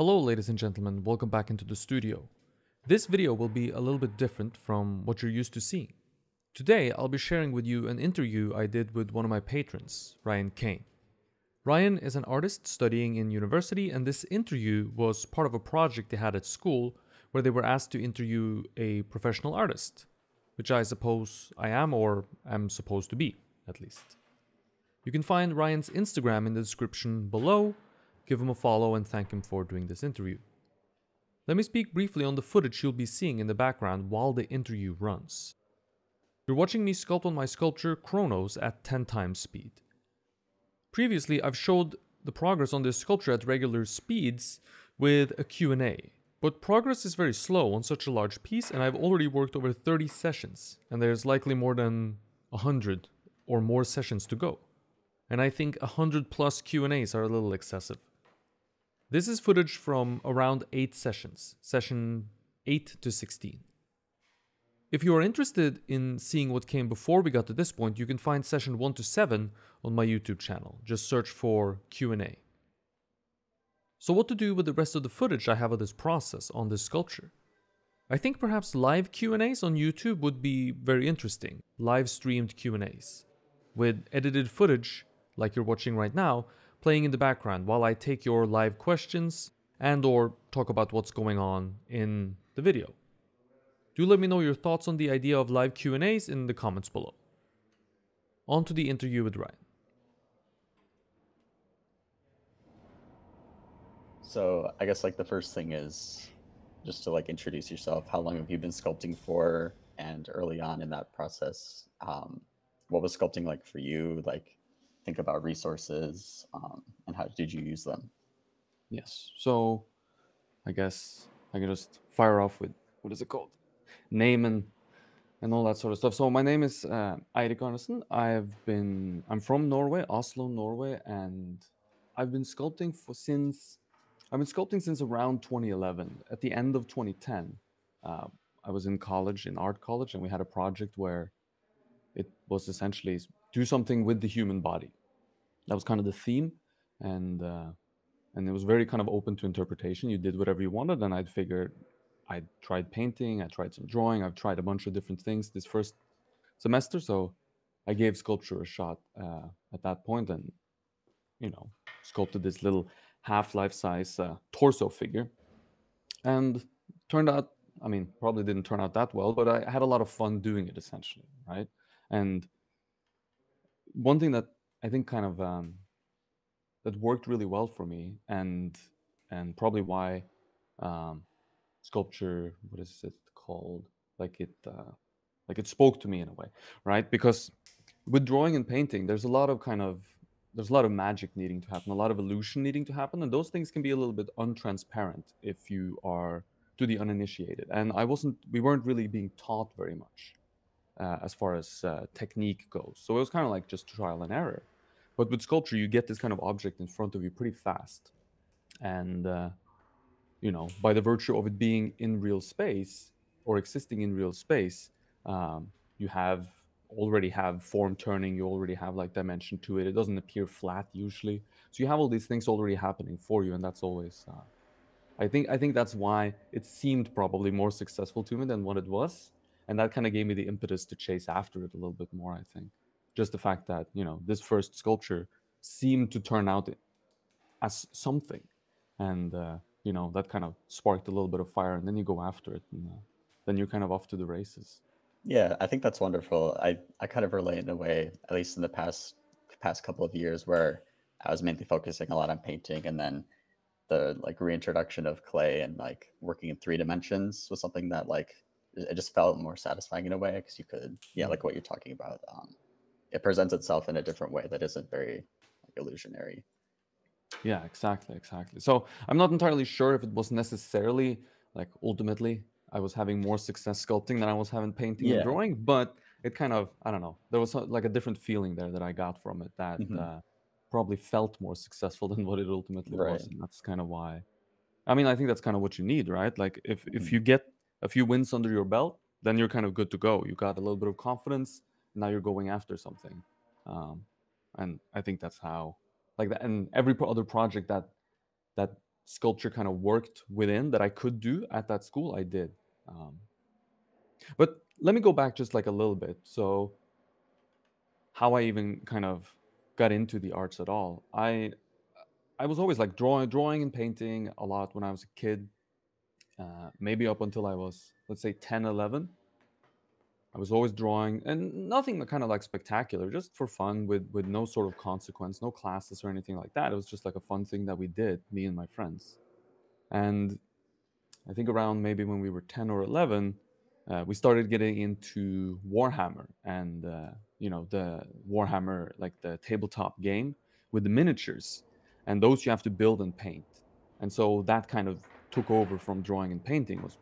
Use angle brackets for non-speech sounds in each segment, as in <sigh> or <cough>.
Hello ladies and gentlemen, welcome back into the studio. This video will be a little bit different from what you're used to seeing. Today I'll be sharing with you an interview I did with one of my patrons, Ryan Kane. Ryan is an artist studying in university and this interview was part of a project they had at school where they were asked to interview a professional artist, which I suppose I am or am supposed to be, at least. You can find Ryan's Instagram in the description below. Give him a follow and thank him for doing this interview. Let me speak briefly on the footage you'll be seeing in the background while the interview runs. You're watching me sculpt on my sculpture Kronos at 10 times speed. Previously, I've showed the progress on this sculpture at regular speeds with a Q&A, but progress is very slow on such a large piece and I've already worked over 30 sessions and there's likely more than 100 or more sessions to go and I think 100 plus Q&As are a little excessive. This is footage from around 8 sessions, session 8 to 16. If you are interested in seeing what came before we got to this point, you can find session 1 to 7 on my YouTube channel. Just search for Q&A. So what to do with the rest of the footage I have of this process on this sculpture? I think perhaps live Q&As on YouTube would be very interesting, live streamed Q&As with edited footage like you're watching right now, playing in the background while I take your live questions and or talk about what's going on in the video. Do let me know your thoughts on the idea of live Q&As in the comments below. On to the interview with Ryan. So I guess like the first thing is just to like introduce yourself. How long have you been sculpting for? And early on in that process, um, what was sculpting like for you? Like think about resources um, and how did you use them? Yes. So I guess I can just fire off with what is it called? Name and and all that sort of stuff. So my name is uh, Eirik. I've been I'm from Norway, Oslo, Norway, and I've been sculpting for since I've been sculpting since around 2011. At the end of 2010, uh, I was in college, in art college, and we had a project where it was essentially do something with the human body that was kind of the theme. And uh, and it was very kind of open to interpretation. You did whatever you wanted. And i'd figured i tried painting i tried some drawing i've tried a bunch of different things this first semester. So i gave sculpture a shot uh, at that point and you know sculpted this little half life size uh, torso figure. And turned out i mean probably didn't turn out that well but i had a lot of fun doing it essentially right? And one thing that I think kind of um, that worked really well for me, and and probably why um, sculpture. What is it called? Like it, uh, like it spoke to me in a way, right? Because with drawing and painting, there's a lot of kind of there's a lot of magic needing to happen, a lot of illusion needing to happen, and those things can be a little bit untransparent if you are to the uninitiated. And I wasn't, we weren't really being taught very much uh, as far as uh, technique goes. So it was kind of like just trial and error. But with sculpture, you get this kind of object in front of you pretty fast, and uh, you know, by the virtue of it being in real space or existing in real space, um, you have already have form turning. You already have like dimension to it. It doesn't appear flat usually. So you have all these things already happening for you, and that's always. Uh, I think I think that's why it seemed probably more successful to me than what it was and that kind of gave me the impetus to chase after it a little bit more i think. Just the fact that you know this first sculpture seemed to turn out as something. And uh, you know that kind of sparked a little bit of fire and then you go after it and uh, then you're kind of off to the races. Yeah i think that's wonderful. I i kind of relate in a way at least in the past past couple of years where i was mainly focusing a lot on painting and then the like reintroduction of clay and like working in three dimensions was something that like it just felt more satisfying in a way because you could yeah mm. like what you're talking about um, it presents itself in a different way that isn't very like, illusionary yeah exactly exactly so i'm not entirely sure if it was necessarily like ultimately i was having more success sculpting than i was having painting yeah. and drawing but it kind of i don't know there was like a different feeling there that i got from it that mm-hmm. uh, probably felt more successful than what it ultimately right. was and that's kind of why i mean i think that's kind of what you need right like if mm-hmm. if you get a few wins under your belt, then you're kind of good to go. You got a little bit of confidence. Now you're going after something, um, and I think that's how, like that. And every other project that that sculpture kind of worked within that I could do at that school, I did. Um, but let me go back just like a little bit. So, how I even kind of got into the arts at all. I I was always like drawing, drawing and painting a lot when I was a kid. Uh, maybe up until I was, let's say, 10, 11. I was always drawing and nothing kind of like spectacular, just for fun with with no sort of consequence, no classes or anything like that. It was just like a fun thing that we did, me and my friends. And I think around maybe when we were 10 or 11, uh, we started getting into Warhammer and uh, you know the Warhammer like the tabletop game with the miniatures, and those you have to build and paint. And so that kind of took over from drawing and painting was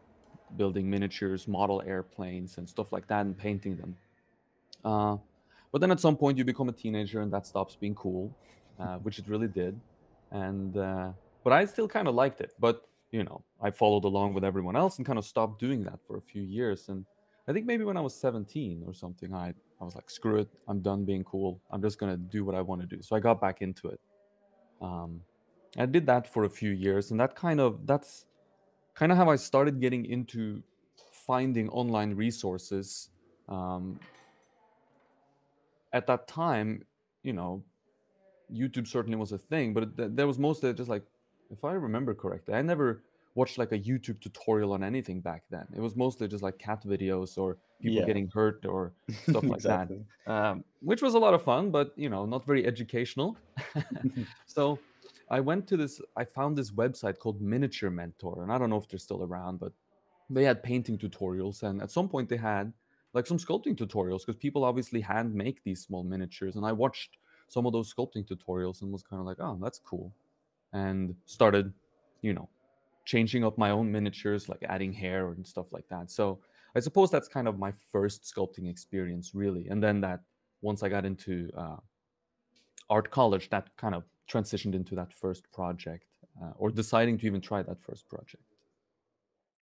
building miniatures, model airplanes, and stuff like that, and painting them. Uh, but then at some point you become a teenager, and that stops being cool, uh, <laughs> which it really did. And uh, but I still kind of liked it. But you know, I followed along with everyone else and kind of stopped doing that for a few years. And I think maybe when I was 17 or something, I I was like, screw it, I'm done being cool. I'm just gonna do what I want to do. So I got back into it. Um, I did that for a few years, and that kind of that's kind of how I started getting into finding online resources. Um, at that time, you know, YouTube certainly was a thing, but it, there was mostly just like, if I remember correctly, I never watched like a YouTube tutorial on anything back then. It was mostly just like cat videos or people Yeah, getting hurt or <laughs> stuff like that, um, which was a lot of fun, but you know, not very educational. <laughs> so I went to this, I found this website called Miniature Mentor, and I don't know if they're still around, but they had painting tutorials. And at some point, they had like some sculpting tutorials because people obviously hand make these small miniatures. And I watched some of those sculpting tutorials and was kind of like, oh, that's cool. And started, you know, changing up my own miniatures, like adding hair and stuff like that. So I suppose that's kind of my first sculpting experience, really. And then that once I got into uh, art college, that kind of transitioned into that first project uh, or deciding to even try that first project.